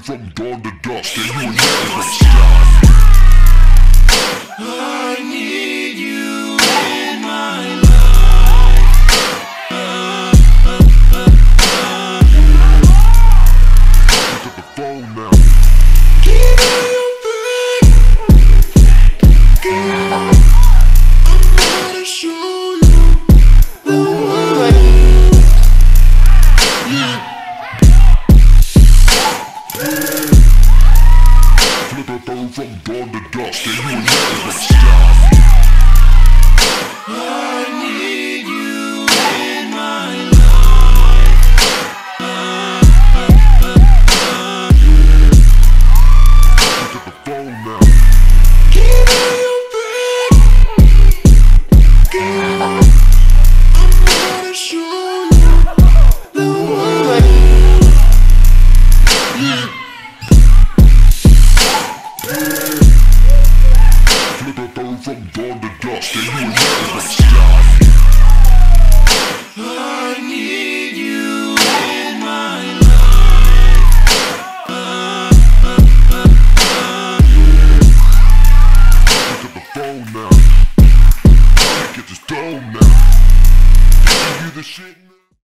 from dawn to dusk, and you will never stop. Flip a phone from dawn to dusk, then you will never stop. from dawn to dusk, and you inherit the sky. I need you in my life. Pick up the phone now. Get this dome now. Give you the shit.